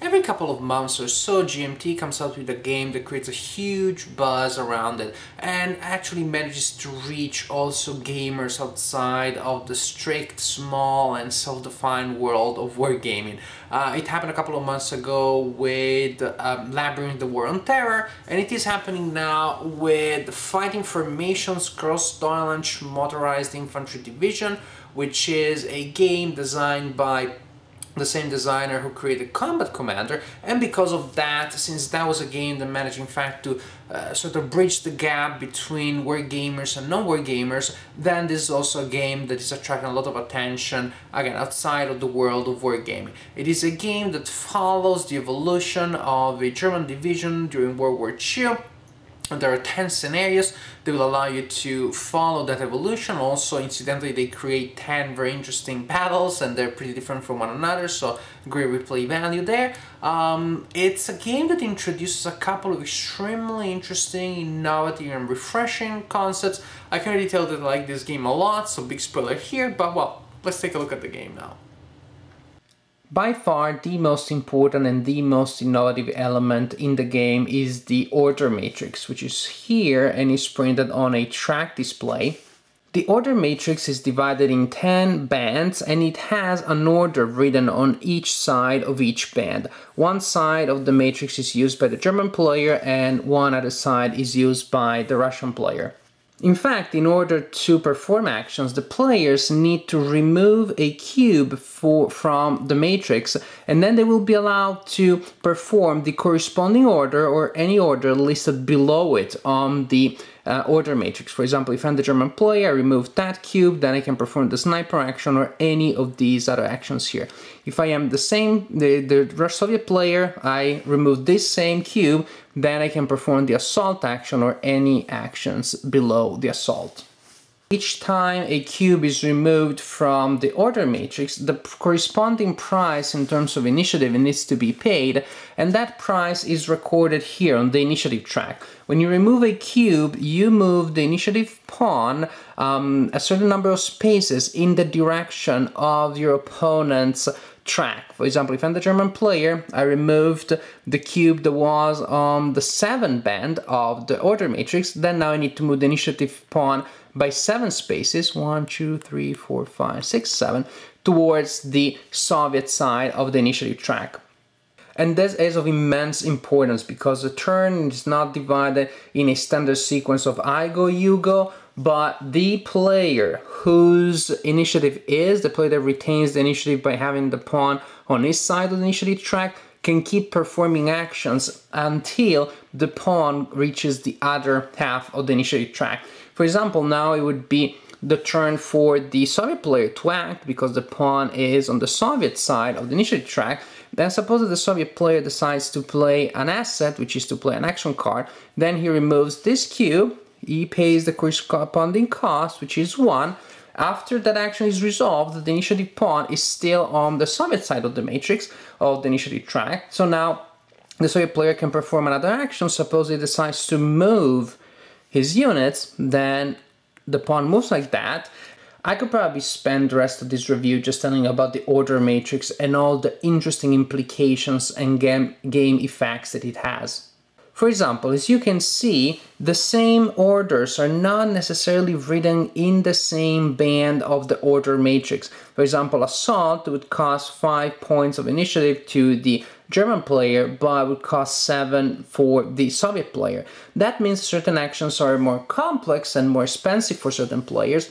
Every couple of months or so, GMT comes out with a game that creates a huge buzz around it and actually manages to reach also gamers outside of the strict, small and self-defined world of wargaming. Uh, it happened a couple of months ago with um, Labyrinth the War on Terror and it is happening now with Fighting Formations Grossdeutschland Motorized Infantry Division which is a game designed by the same designer who created Combat Commander and because of that, since that was a game that managed in fact to uh, sort of bridge the gap between war gamers and non-war gamers, then this is also a game that is attracting a lot of attention, again, outside of the world of wargaming. It is a game that follows the evolution of a German division during World War II there are 10 scenarios that will allow you to follow that evolution. Also, incidentally, they create 10 very interesting battles and they're pretty different from one another, so great replay value there. Um, it's a game that introduces a couple of extremely interesting, innovative and refreshing concepts. I can already tell that I like this game a lot, so big spoiler here, but well, let's take a look at the game now. By far, the most important and the most innovative element in the game is the order matrix, which is here and is printed on a track display. The order matrix is divided in 10 bands and it has an order written on each side of each band. One side of the matrix is used by the German player and one other side is used by the Russian player. In fact, in order to perform actions, the players need to remove a cube for, from the matrix and then they will be allowed to perform the corresponding order or any order listed below it on the uh, order matrix. For example, if I'm the German player, I remove that cube, then I can perform the sniper action or any of these other actions here. If I am the same, the, the Soviet player, I remove this same cube, then I can perform the assault action or any actions below the assault. Each time a cube is removed from the order matrix, the corresponding price in terms of initiative needs to be paid, and that price is recorded here on the initiative track. When you remove a cube, you move the initiative pawn um, a certain number of spaces in the direction of your opponent's track. For example, if I'm the German player, I removed the cube that was on the 7 band of the order matrix, then now I need to move the initiative pawn by 7 spaces, one, two, three, four, five, six, seven, towards the Soviet side of the initiative track. And this is of immense importance because the turn is not divided in a standard sequence of I go, you go, but the player whose initiative is, the player that retains the initiative by having the pawn on his side of the initiative track, can keep performing actions until the pawn reaches the other half of the initiative track. For example, now it would be the turn for the Soviet player to act because the pawn is on the Soviet side of the initiative track. Then suppose that the Soviet player decides to play an asset, which is to play an action card. Then he removes this cube he pays the corresponding cost, which is 1. After that action is resolved, the initiative pawn is still on the Soviet side of the matrix, of the initiative track. So now the Soviet player can perform another action. Suppose he decides to move his units, then the pawn moves like that. I could probably spend the rest of this review just telling about the order matrix and all the interesting implications and game, game effects that it has. For example, as you can see, the same orders are not necessarily written in the same band of the order matrix. For example, assault would cost 5 points of initiative to the German player, but would cost 7 for the Soviet player. That means certain actions are more complex and more expensive for certain players,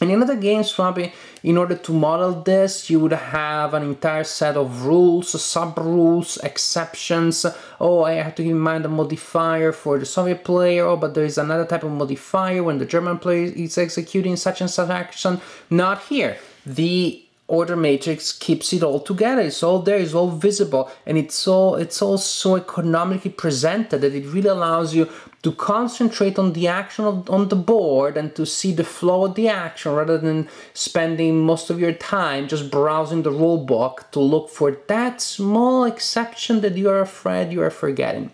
and in other games, probably in order to model this, you would have an entire set of rules, sub-rules, exceptions. Oh, I have to keep in mind modifier for the Soviet player. Oh, but there is another type of modifier when the German player is executing such and such action. Not here. The order matrix keeps it all together. It's all there it's all visible and it's all it's all so economically presented that it really allows you to concentrate on the action of, on the board and to see the flow of the action rather than spending most of your time just browsing the rule book to look for that small exception that you are afraid you are forgetting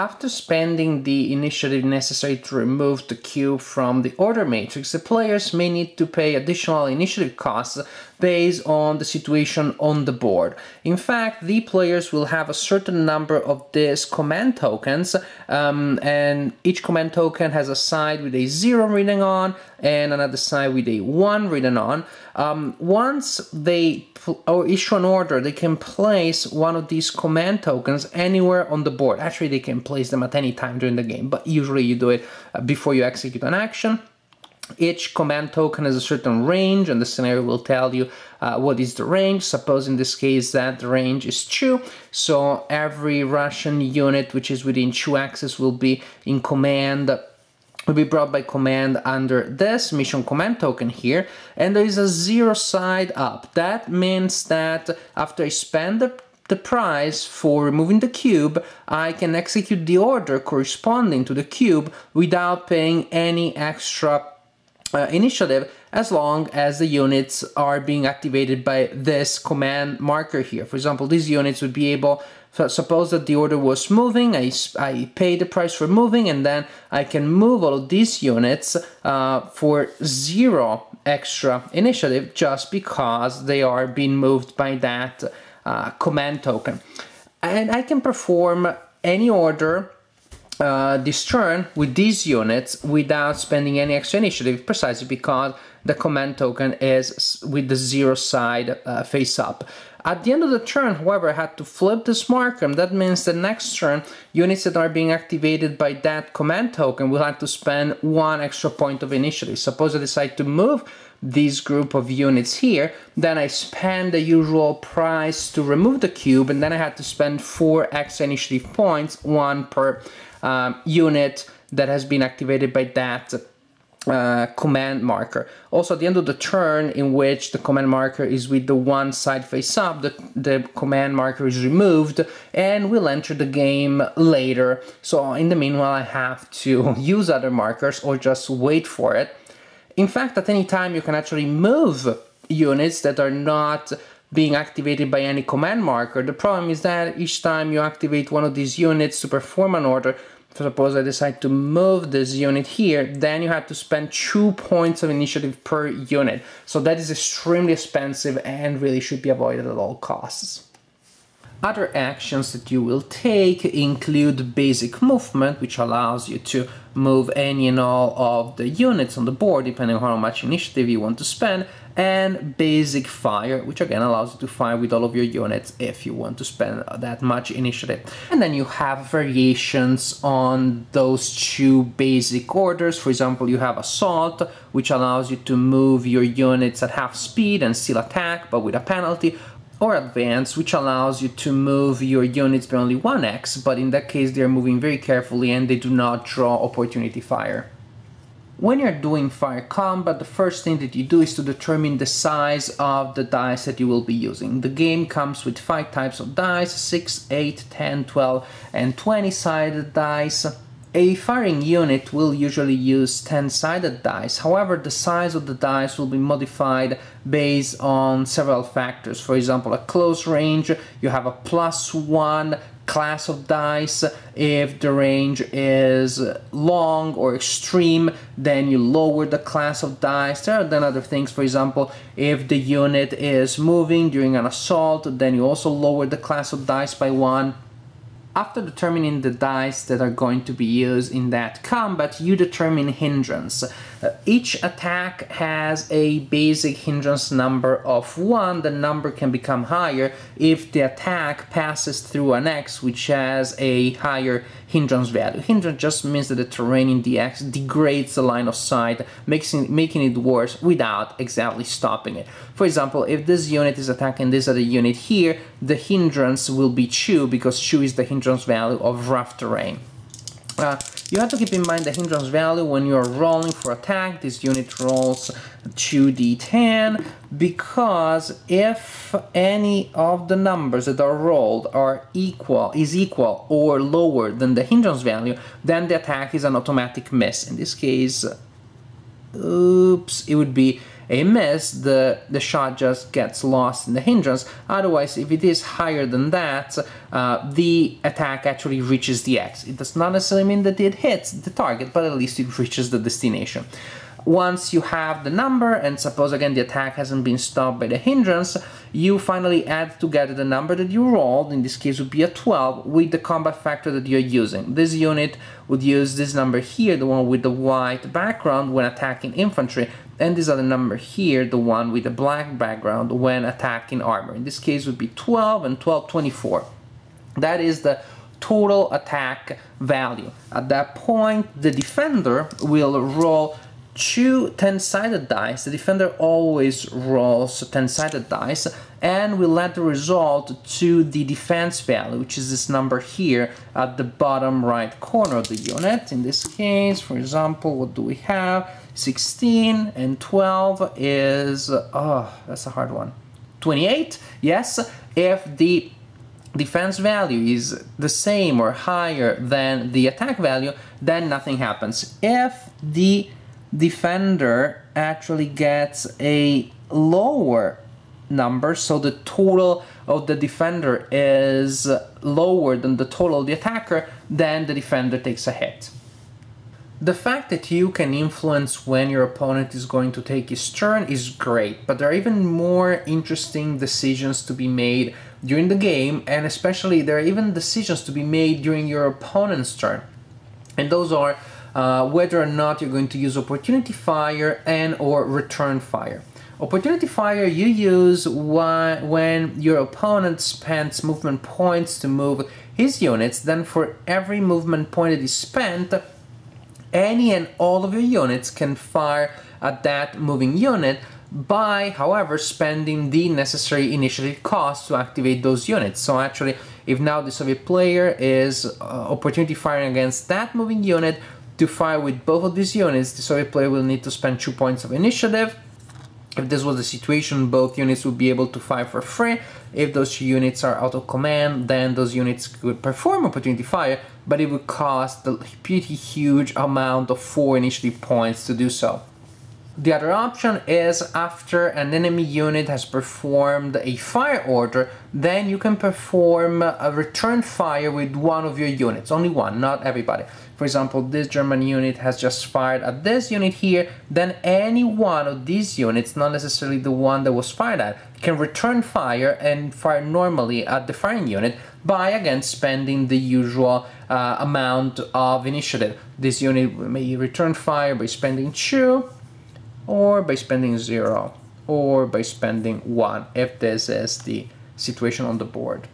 after spending the initiative necessary to remove the cube from the order matrix, the players may need to pay additional initiative costs based on the situation on the board. In fact, the players will have a certain number of these command tokens, um, and each command token has a side with a zero reading on and another side with a one reading on. Um, once they or issue an order, they can place one of these command tokens anywhere on the board. Actually, they can place them at any time during the game, but usually you do it uh, before you execute an action. Each command token has a certain range and the scenario will tell you uh, what is the range. Suppose in this case that the range is 2, so every Russian unit which is within 2 hexes will be in command will be brought by command under this mission command token here and there is a zero side up. That means that after I spend the the price for removing the cube, I can execute the order corresponding to the cube without paying any extra uh, initiative as long as the units are being activated by this command marker here. For example, these units would be able, so suppose that the order was moving, I, I pay the price for moving and then I can move all these units uh, for zero extra initiative just because they are being moved by that uh, command token. And I can perform any order uh, this turn with these units without spending any extra initiative precisely because the command token is with the zero side uh, face up. At the end of the turn, however, I had to flip this marker, that means the next turn, units that are being activated by that command token will have to spend one extra point of initiative. Suppose I decide to move this group of units here, then I spend the usual price to remove the cube, and then I had to spend four extra initiative points, one per um, unit that has been activated by that uh, command marker. Also, at the end of the turn in which the command marker is with the one side face up, the, the command marker is removed and will enter the game later. So in the meanwhile, I have to use other markers or just wait for it. In fact, at any time, you can actually move units that are not being activated by any command marker. The problem is that each time you activate one of these units to perform an order, suppose I decide to move this unit here, then you have to spend two points of initiative per unit. So that is extremely expensive and really should be avoided at all costs. Other actions that you will take include basic movement, which allows you to move any and all of the units on the board, depending on how much initiative you want to spend, and basic fire, which again allows you to fire with all of your units if you want to spend that much initiative. And then you have variations on those two basic orders. For example, you have assault, which allows you to move your units at half speed and still attack, but with a penalty, or advance, which allows you to move your units by only 1x, but in that case they're moving very carefully and they do not draw opportunity fire. When you're doing fire combat, the first thing that you do is to determine the size of the dice that you will be using. The game comes with 5 types of dice, 6, 8, 10, 12 and 20 sided dice. A firing unit will usually use 10-sided dice, however the size of the dice will be modified based on several factors. For example, at close range you have a plus 1 class of dice. If the range is long or extreme, then you lower the class of dice. There are then other things, for example, if the unit is moving during an assault, then you also lower the class of dice by one. After determining the dice that are going to be used in that combat, you determine hindrance. Uh, each attack has a basic hindrance number of 1. The number can become higher if the attack passes through an hex which has a higher hindrance value. Hindrance just means that the terrain in the hex degrades the line of sight, making, making it worse without exactly stopping it. For example, if this unit is attacking this other unit here, the hindrance will be 2 because 2 is the hindrance value of rough terrain. Uh, you have to keep in mind the hindrance value when you're rolling for attack. This unit rolls 2d10 because if any of the numbers that are rolled are equal, is equal or lower than the hindrance value, then the attack is an automatic miss. In this case, oops, it would be a miss, the, the shot just gets lost in the hindrance. Otherwise, if it is higher than that, uh, the attack actually reaches the hex. It does not necessarily mean that it hits the target, but at least it reaches the destination. Once you have the number, and suppose again the attack hasn't been stopped by the hindrance, you finally add together the number that you rolled, in this case would be a 12, with the combat factor that you're using. This unit would use this number here, the one with the white background, when attacking infantry, and this other number here, the one with the black background, when attacking armor. In this case would be 12 and 12, 24. That is the total attack value. At that point, the defender will roll two 10-sided dice. The defender always rolls 10-sided dice and we add the result to the defense value, which is this number here at the bottom right corner of the unit. In this case, for example, what do we have? 16 and 12 is, oh, that's a hard one. 28, yes, if the defense value is the same or higher than the attack value, then nothing happens. If the defender actually gets a lower number, so the total of the defender is lower than the total of the attacker, then the defender takes a hit. The fact that you can influence when your opponent is going to take his turn is great, but there are even more interesting decisions to be made during the game, and especially there are even decisions to be made during your opponent's turn. And those are uh, whether or not you're going to use opportunity fire and or return fire. Opportunity fire you use when your opponent spends movement points to move his units, then for every movement point that is spent, any and all of your units can fire at that moving unit by, however, spending the necessary initiative cost to activate those units. So actually, if now the Soviet player is uh, opportunity firing against that moving unit, to fire with both of these units, the Soviet player will need to spend 2 points of initiative. If this was the situation, both units would be able to fire for free. If those two units are out of command, then those units could perform opportunity fire, but it would cost a pretty huge amount of 4 initiative points to do so. The other option is after an enemy unit has performed a fire order, then you can perform a return fire with one of your units, only one, not everybody. For example, this German unit has just fired at this unit here, then any one of these units, not necessarily the one that was fired at, can return fire and fire normally at the firing unit by again spending the usual uh, amount of initiative. This unit may return fire by spending 2, or by spending 0 or by spending 1 if this is the situation on the board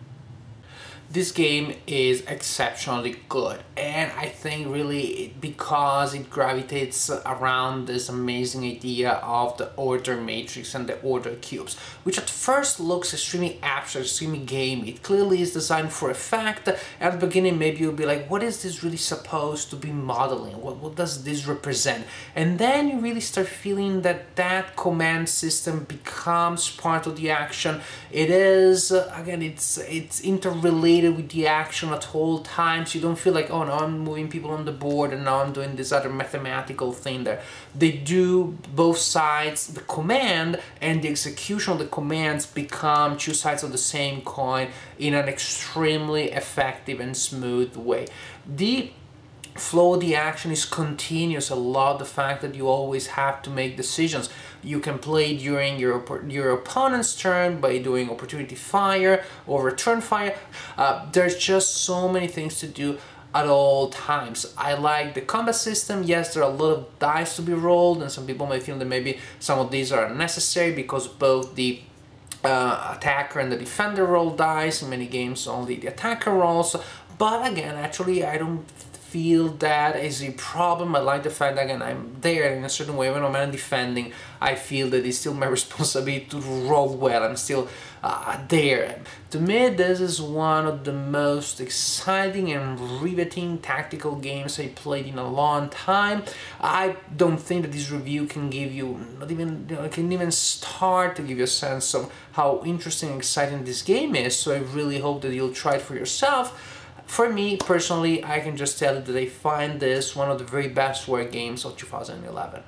this game is exceptionally good and I think really because it gravitates around this amazing idea of the order matrix and the order cubes which at first looks extremely abstract, extremely gamey. It clearly is designed for effect. At the beginning maybe you'll be like what is this really supposed to be modeling? What, what does this represent? And then you really start feeling that that command system becomes part of the action. It is, again, it's, it's interrelated with the action at all times. You don't feel like, oh, now I'm moving people on the board and now I'm doing this other mathematical thing there. They do both sides, the command and the execution of the commands become two sides of the same coin in an extremely effective and smooth way. The flow of the action is continuous. I love the fact that you always have to make decisions. You can play during your, your opponent's turn by doing opportunity fire or return fire. Uh, there's just so many things to do at all times. I like the combat system. Yes, there are a lot of dice to be rolled and some people may feel that maybe some of these are unnecessary because both the uh, attacker and the defender roll dice. In many games only the attacker rolls. But again, actually I don't feel that is a problem. I like the fact that again I'm there in a certain way when I'm defending. I feel that it's still my responsibility to roll well. I'm still uh, there. To me, this is one of the most exciting and riveting tactical games I played in a long time. I don't think that this review can give you, not even, you know, can even start to give you a sense of how interesting and exciting this game is. So I really hope that you'll try it for yourself. For me, personally, I can just tell that I find this one of the very best war games of 2011.